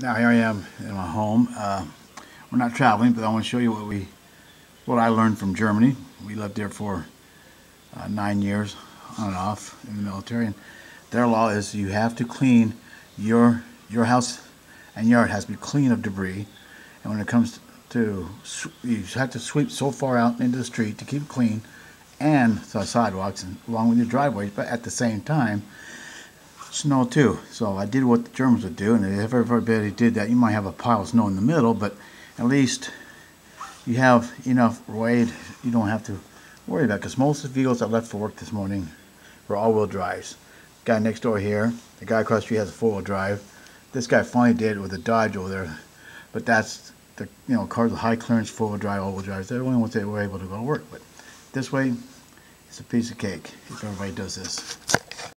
Now here I am in my home. Uh, we're not traveling, but I want to show you what we, what I learned from Germany. We lived there for uh, nine years on and off in the military, and their law is you have to clean your your house and yard has to be clean of debris. And when it comes to, you have to sweep so far out into the street to keep it clean, and the sidewalks and along with your driveways, but at the same time snow too. So I did what the Germans would do, and if everybody did that, you might have a pile of snow in the middle, but at least you have enough weight you don't have to worry about, because most of the vehicles I left for work this morning were all-wheel drives. Guy next door here, the guy across the street has a four-wheel drive. This guy finally did it with a Dodge over there, but that's the you know cars with high clearance four-wheel drive, all-wheel drives. They're the only ones that were able to go to work. But this way, it's a piece of cake if everybody does this.